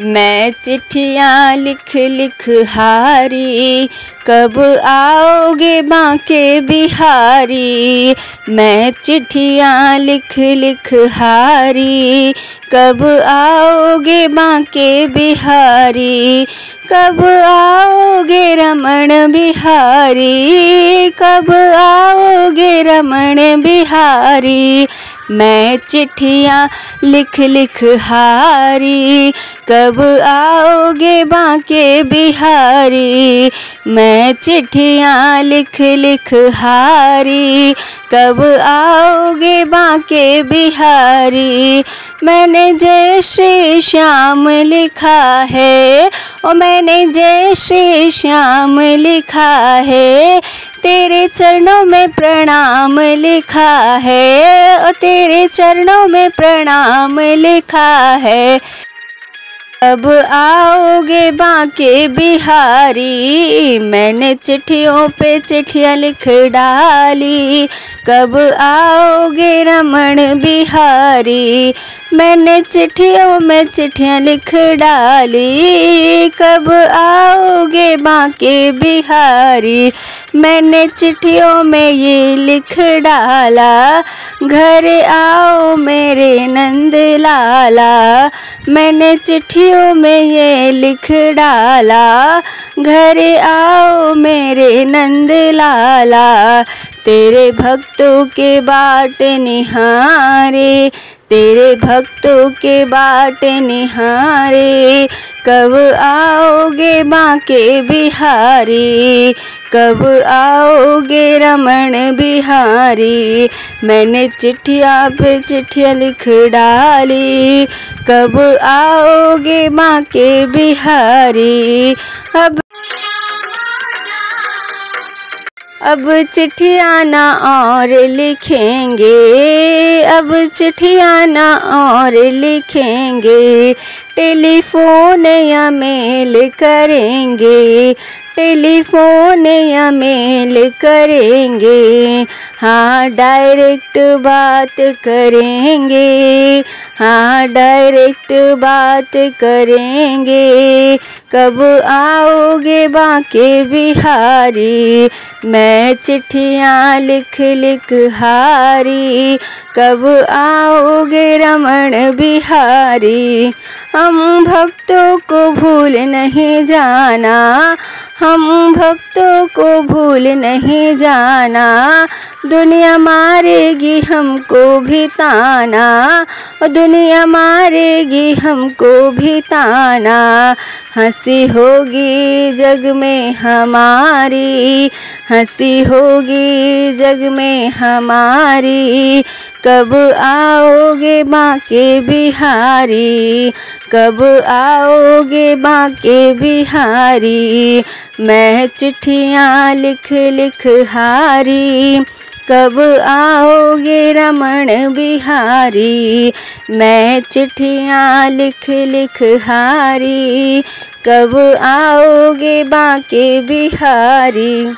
मैं चिट्ठियाँ लिख लिख हारी कब आओगे बांके बिहारी? मैं चिट्ठियाँ लिख लिख हारी। कब आओगे बांके बिहारी? कब आओगे रमण बिहारी? कब आओगे रमण बिहारी? मैं चिट्ठियाँ लिख लिख हारी। कब आओगे बांके बिहारी? मैं चिट्ठियाँ लिख लिख हारी, कब आओगे बांके बिहारी? मैंने जय श्री श्याम लिखा है और मैंने जय श्री श्याम लिखा है, तेरे चरणों में प्रणाम लिखा है और तेरे चरणों में प्रणाम लिखा है। अब आओगे बांके बिहारी। मैंने चिट्ठियों पे चिट्ठियाँ लिख डाली। कब आओगे रमन बिहारी? मैंने चिट्ठियों में चिट्ठियाँ लिख डाली। कब आओगे बांके बिहारी? मैंने चिट्ठियों में ये लिख डाला। घर आओ मेरे नंद लाला। मैंने चिट्ठियों में ये लिख डाला। घर आओ मेरे नंद लाला। तेरे भक्तों के बाट निहारे। तेरे भक्तों के बाट निहारे, कब आओगे बांके बिहारी? कब आओगे रमन बिहारी? मैंने चिट्ठिया पे चिट्ठियाँ लिख डाली। कब आओगे बांके बिहारी? अब अब चिट्ठिया ना और लिखेंगे अब चिट्ठिया ना और लिखेंगे टेलीफोन या मेल करेंगे। टेलीफोन या मेल करेंगे हाँ डायरेक्ट बात करेंगे हाँ डायरेक्ट बात करेंगे। कब आओगे बांके बिहारी, मैं चिट्ठियाँ लिख लिख हारी। कब आओगे रमन बिहारी, हम भक्तों को भूल नहीं जाना हम भक्तों को भूल नहीं जाना, दुनिया मारेगी हमको भी ताना, दुनिया मारेगी हमको भी ताना, हँसी होगी जग में हमारी, हँसी होगी जग में हमारी कब आओगे बांके बिहारी? कब आओगे बांके बिहारी? मैं चिट्ठियाँ लिख लिख हारी। कब आओगे रमन बिहारी? मैं चिट्ठियाँ लिख लिख हारी। कब आओगे बांके बिहारी?